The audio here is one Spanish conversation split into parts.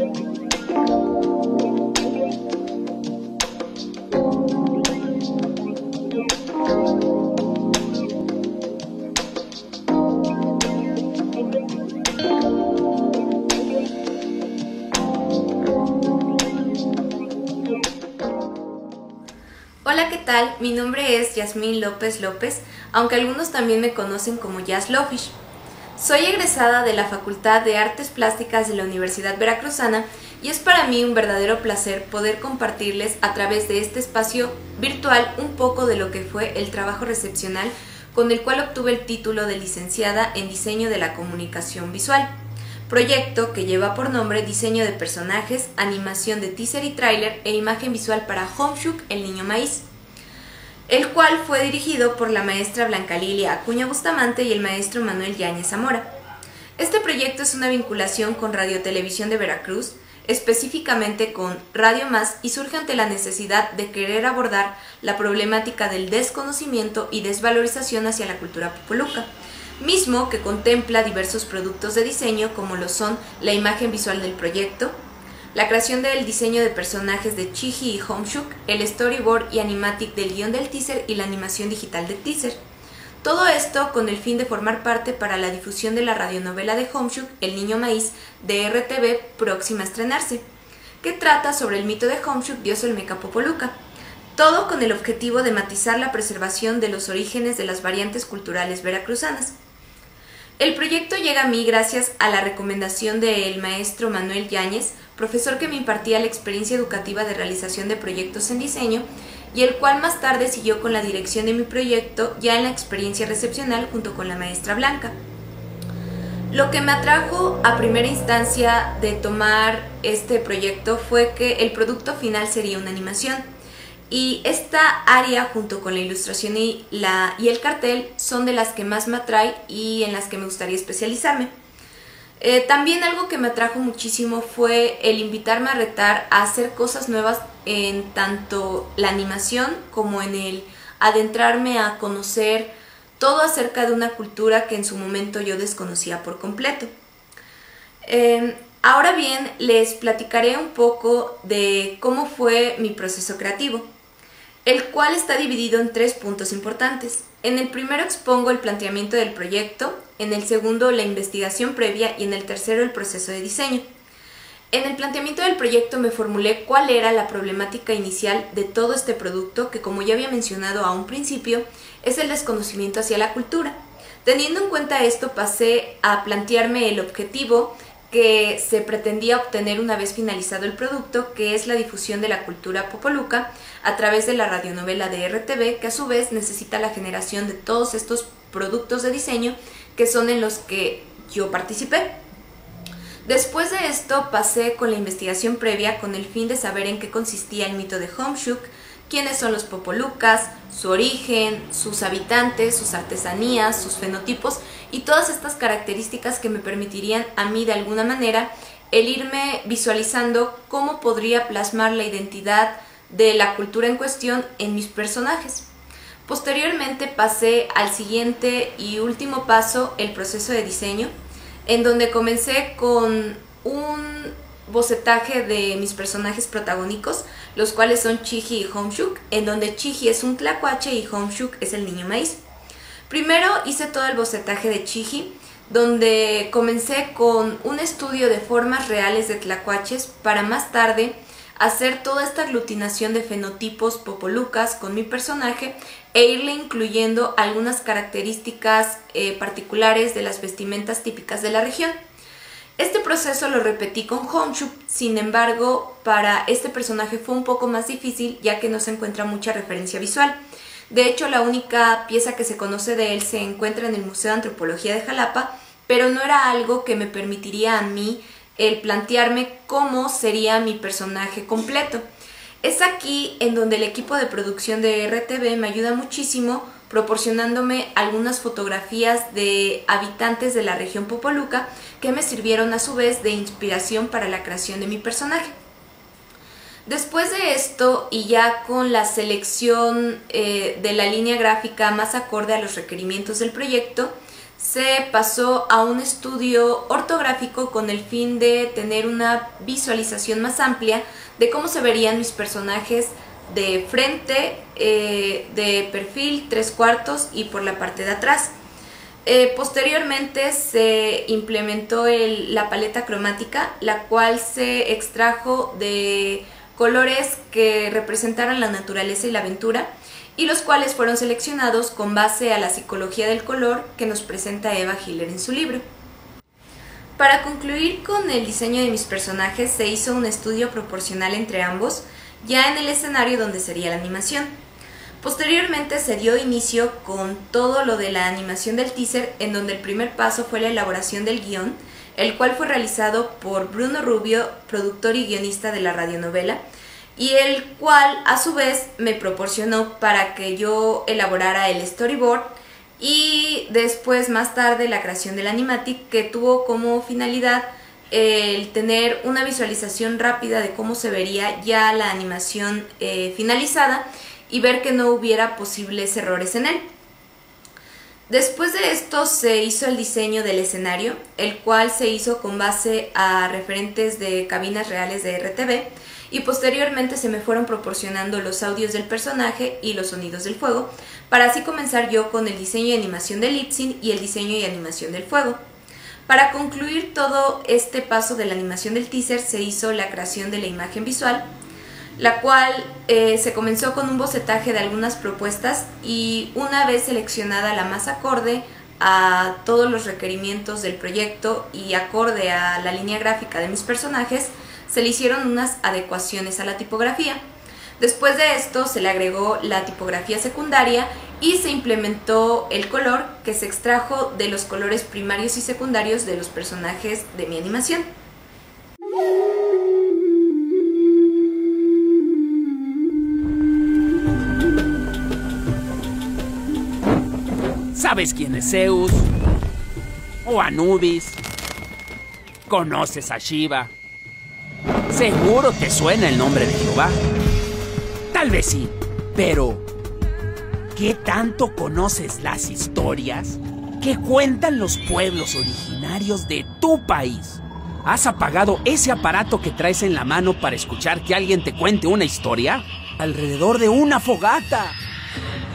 Hola, ¿qué tal? Mi nombre es Yasmín López López, aunque algunos también me conocen como Jazz Lofish. Soy egresada de la Facultad de Artes Plásticas de la Universidad Veracruzana y es para mí un verdadero placer poder compartirles a través de este espacio virtual un poco de lo que fue el trabajo recepcional con el cual obtuve el título de licenciada en diseño de la comunicación visual proyecto que lleva por nombre Diseño de personajes, animación de teaser y tráiler e imagen visual para Homeshuk, el niño maíz, el cual fue dirigido por la maestra Blanca Lilia Acuña Bustamante y el maestro Manuel Yáñez Zamora. Este proyecto es una vinculación con Radio Televisión de Veracruz, específicamente con Radio Más, y surge ante la necesidad de querer abordar la problemática del desconocimiento y desvalorización hacia la cultura popoluca mismo que contempla diversos productos de diseño como lo son la imagen visual del proyecto, la creación del diseño de personajes de Chihi y Homeshuk, el storyboard y animatic del guion del teaser y la animación digital del teaser. Todo esto con el fin de formar parte para la difusión de la radionovela de Homeshuk, El Niño Maíz, de RTV próxima a estrenarse, que trata sobre el mito de Homeshuk, dios Olmeca Popoluca. Todo con el objetivo de matizar la preservación de los orígenes de las variantes culturales veracruzanas. El proyecto llega a mí gracias a la recomendación del maestro Manuel Yáñez, profesor que me impartía la experiencia educativa de realización de proyectos en diseño y el cual más tarde siguió con la dirección de mi proyecto ya en la experiencia recepcional junto con la maestra Blanca. Lo que me atrajo a primera instancia de tomar este proyecto fue que el producto final sería una animación y esta área junto con la ilustración y, la, y el cartel son de las que más me atrae y en las que me gustaría especializarme. Eh, también algo que me atrajo muchísimo fue el invitarme a retar a hacer cosas nuevas en tanto la animación como en el adentrarme a conocer todo acerca de una cultura que en su momento yo desconocía por completo. Em, ahora bien, les platicaré un poco de cómo fue mi proceso creativo el cual está dividido en tres puntos importantes. En el primero expongo el planteamiento del proyecto, en el segundo la investigación previa y en el tercero el proceso de diseño. En el planteamiento del proyecto me formulé cuál era la problemática inicial de todo este producto que como ya había mencionado a un principio es el desconocimiento hacia la cultura. Teniendo en cuenta esto pasé a plantearme el objetivo que se pretendía obtener una vez finalizado el producto, que es la difusión de la cultura popoluca a través de la radionovela de RTV, que a su vez necesita la generación de todos estos productos de diseño que son en los que yo participé. Después de esto pasé con la investigación previa con el fin de saber en qué consistía el mito de Homeshuk, quiénes son los popolucas, su origen, sus habitantes, sus artesanías, sus fenotipos y todas estas características que me permitirían a mí de alguna manera el irme visualizando cómo podría plasmar la identidad de la cultura en cuestión en mis personajes. Posteriormente pasé al siguiente y último paso, el proceso de diseño, en donde comencé con un bocetaje de mis personajes protagónicos, los cuales son Chiji y Homeshuk, en donde Chiji es un tlacuache y Homeshuk es el niño maíz. Primero hice todo el bocetaje de Chiji, donde comencé con un estudio de formas reales de tlacuaches para más tarde hacer toda esta aglutinación de fenotipos popolucas con mi personaje e irle incluyendo algunas características eh, particulares de las vestimentas típicas de la región. Este proceso lo repetí con Homeshuk, sin embargo, para este personaje fue un poco más difícil ya que no se encuentra mucha referencia visual. De hecho, la única pieza que se conoce de él se encuentra en el Museo de Antropología de Jalapa, pero no era algo que me permitiría a mí el plantearme cómo sería mi personaje completo. Es aquí en donde el equipo de producción de RTV me ayuda muchísimo proporcionándome algunas fotografías de habitantes de la región Popoluca que me sirvieron a su vez de inspiración para la creación de mi personaje. Después de esto y ya con la selección eh, de la línea gráfica más acorde a los requerimientos del proyecto, se pasó a un estudio ortográfico con el fin de tener una visualización más amplia de cómo se verían mis personajes de frente, eh, de perfil, tres cuartos y por la parte de atrás. Eh, posteriormente se implementó la paleta cromática, la cual se extrajo de colores que representaran la naturaleza y la aventura y los cuales fueron seleccionados con base a la psicología del color que nos presenta Eva Hiller en su libro. Para concluir con el diseño de mis personajes se hizo un estudio proporcional entre ambos, ya en el escenario donde sería la animación. Posteriormente se dio inicio con todo lo de la animación del teaser, en donde el primer paso fue la elaboración del guion, el cual fue realizado por Bruno Rubio, productor y guionista de la radionovela, y el cual a su vez me proporcionó para que yo elaborara el storyboard y después más tarde la creación del animatic que tuvo como finalidad el tener una visualización rápida de cómo se vería ya la animación eh, finalizada y ver que no hubiera posibles errores en él. Después de esto se hizo el diseño del escenario, el cual se hizo con base a referentes de cabinas reales de RTV y posteriormente se me fueron proporcionando los audios del personaje y los sonidos del fuego, para así comenzar yo con el diseño y animación del Lipsyn y el diseño y animación del fuego. Para concluir todo este paso de la animación del teaser se hizo la creación de la imagen visual, la cual eh, se comenzó con un bocetaje de algunas propuestas y una vez seleccionada la más acorde a todos los requerimientos del proyecto y acorde a la línea gráfica de mis personajes, se le hicieron unas adecuaciones a la tipografía. Después de esto se le agregó la tipografía secundaria y se implementó el color que se extrajo de los colores primarios y secundarios de los personajes de mi animación. ¿Sabes quién es Zeus? ¿O Anubis? ¿Conoces a Shiva? Seguro te suena el nombre de Jehová. Tal vez sí, pero ¿qué tanto conoces las historias que cuentan los pueblos originarios de tu país? ¿Has apagado ese aparato que traes en la mano para escuchar que alguien te cuente una historia? Alrededor de una fogata.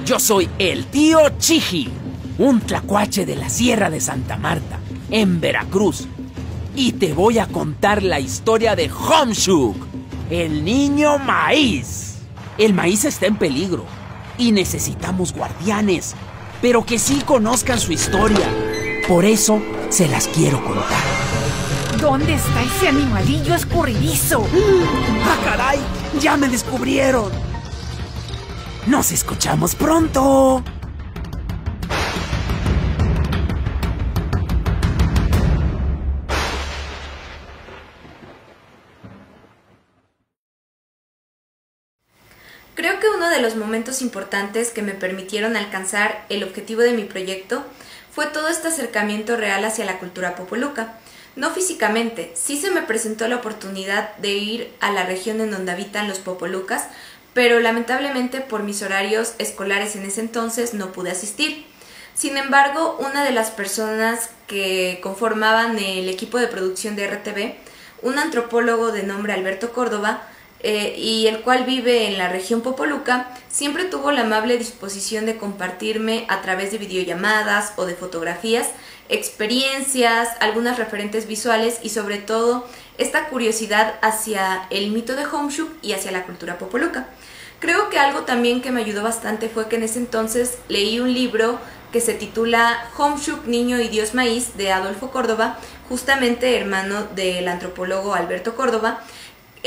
Yo soy el tío Chiji, un tlacuache de la Sierra de Santa Marta, en Veracruz, y te voy a contar la historia de Homshuk, el niño maíz. El maíz está en peligro y necesitamos guardianes, pero que sí conozcan su historia. Por eso se las quiero contar. ¿Dónde está ese animalillo escurridizo? ¡Ah, caray! ¡Ya me descubrieron! ¡Nos escuchamos pronto! Creo que uno de los momentos importantes que me permitieron alcanzar el objetivo de mi proyecto fue todo este acercamiento real hacia la cultura popoluca. No físicamente, sí se me presentó la oportunidad de ir a la región en donde habitan los popolucas, pero lamentablemente por mis horarios escolares en ese entonces no pude asistir. Sin embargo, una de las personas que conformaban el equipo de producción de RTV, un antropólogo de nombre Alberto Córdoba, eh, y el cual vive en la región Popoluca, siempre tuvo la amable disposición de compartirme a través de videollamadas o de fotografías experiencias, algunas referentes visuales y sobre todo esta curiosidad hacia el mito de Homeshuk y hacia la cultura Popoluca. Creo que algo también que me ayudó bastante fue que en ese entonces leí un libro que se titula Homeshuk, Niño y Dios Maíz de Adolfo Córdoba, justamente hermano del antropólogo Alberto Córdoba,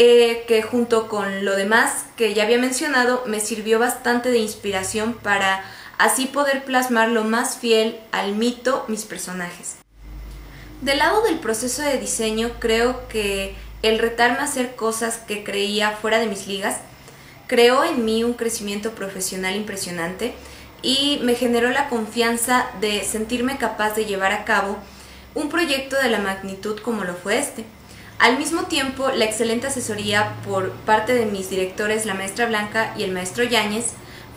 eh, que junto con lo demás que ya había mencionado me sirvió bastante de inspiración para así poder plasmar lo más fiel al mito mis personajes. Del lado del proceso de diseño creo que el retarme a hacer cosas que creía fuera de mis ligas creó en mí un crecimiento profesional impresionante y me generó la confianza de sentirme capaz de llevar a cabo un proyecto de la magnitud como lo fue este. Al mismo tiempo, la excelente asesoría por parte de mis directores, la maestra Blanca y el maestro Yáñez,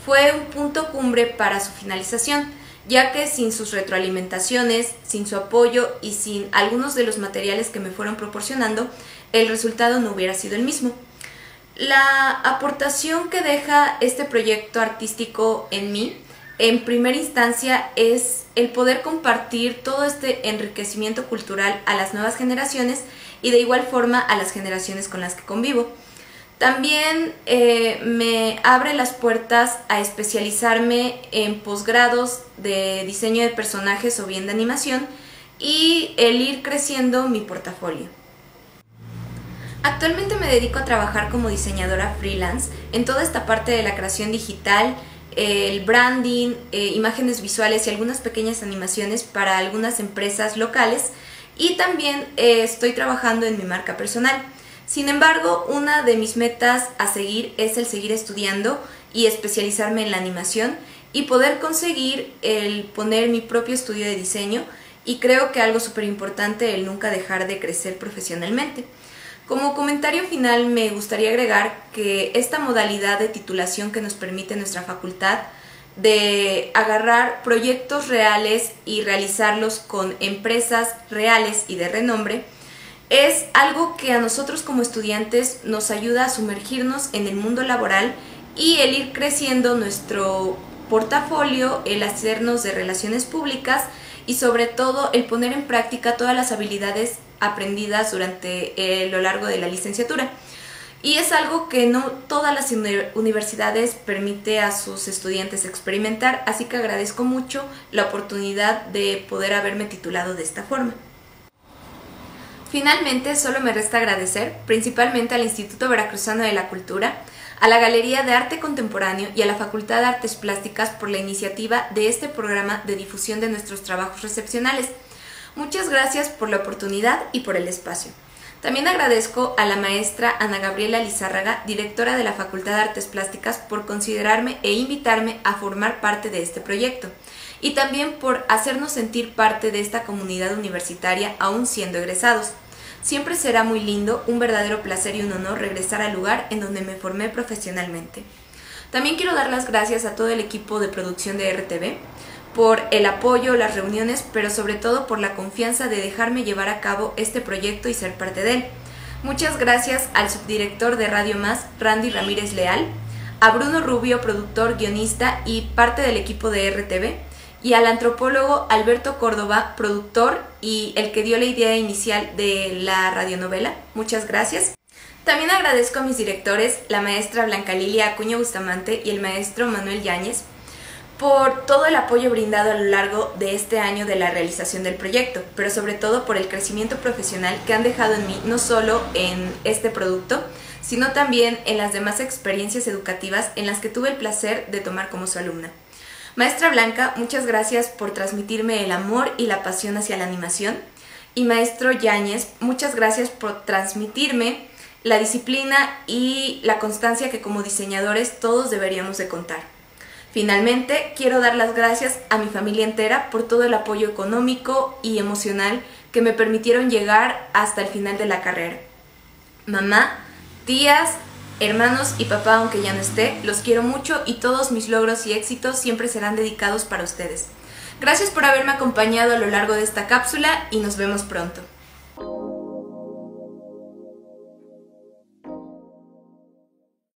fue un punto cumbre para su finalización, ya que sin sus retroalimentaciones, sin su apoyo y sin algunos de los materiales que me fueron proporcionando, el resultado no hubiera sido el mismo. La aportación que deja este proyecto artístico en mí, en primera instancia, es el poder compartir todo este enriquecimiento cultural a las nuevas generaciones y de igual forma a las generaciones con las que convivo. También eh, me abre las puertas a especializarme en posgrados de diseño de personajes o bien de animación y el ir creciendo mi portafolio. Actualmente me dedico a trabajar como diseñadora freelance en toda esta parte de la creación digital, el branding, eh, imágenes visuales y algunas pequeñas animaciones para algunas empresas locales y también eh, estoy trabajando en mi marca personal. Sin embargo, una de mis metas a seguir es el seguir estudiando y especializarme en la animación y poder conseguir el poner mi propio estudio de diseño y creo que algo súper importante el nunca dejar de crecer profesionalmente. Como comentario final me gustaría agregar que esta modalidad de titulación que nos permite nuestra facultad de agarrar proyectos reales y realizarlos con empresas reales y de renombre es algo que a nosotros como estudiantes nos ayuda a sumergirnos en el mundo laboral y el ir creciendo nuestro portafolio, el hacernos de relaciones públicas y sobre todo el poner en práctica todas las habilidades aprendidas durante eh, lo largo de la licenciatura. Y es algo que no todas las universidades permite a sus estudiantes experimentar, así que agradezco mucho la oportunidad de poder haberme titulado de esta forma. Finalmente, solo me resta agradecer principalmente al Instituto Veracruzano de la Cultura, a la Galería de Arte Contemporáneo y a la Facultad de Artes Plásticas por la iniciativa de este programa de difusión de nuestros trabajos recepcionales. Muchas gracias por la oportunidad y por el espacio. También agradezco a la maestra Ana Gabriela Lizárraga, directora de la Facultad de Artes Plásticas, por considerarme e invitarme a formar parte de este proyecto y también por hacernos sentir parte de esta comunidad universitaria aún siendo egresados. Siempre será muy lindo, un verdadero placer y un honor regresar al lugar en donde me formé profesionalmente. También quiero dar las gracias a todo el equipo de producción de RTV por el apoyo, las reuniones, pero sobre todo por la confianza de dejarme llevar a cabo este proyecto y ser parte de él. Muchas gracias al subdirector de Radio Más, Randy Ramírez Leal, a Bruno Rubio, productor, guionista y parte del equipo de RTV, y al antropólogo Alberto Córdoba, productor y el que dio la idea inicial de la radionovela. Muchas gracias. También agradezco a mis directores, la maestra Blanca Lilia Acuña Bustamante y el maestro Manuel Yáñez, por todo el apoyo brindado a lo largo de este año de la realización del proyecto, pero sobre todo por el crecimiento profesional que han dejado en mí, no solo en este producto, sino también en las demás experiencias educativas en las que tuve el placer de tomar como su alumna. Maestra Blanca, muchas gracias por transmitirme el amor y la pasión hacia la animación. Y maestro Yáñez, muchas gracias por transmitirme la disciplina y la constancia que como diseñadores todos deberíamos de contar. Finalmente, quiero dar las gracias a mi familia entera por todo el apoyo económico y emocional que me permitieron llegar hasta el final de la carrera. Mamá, tías, Hermanos y papá, aunque ya no esté, los quiero mucho y todos mis logros y éxitos siempre serán dedicados para ustedes. Gracias por haberme acompañado a lo largo de esta cápsula y nos vemos pronto.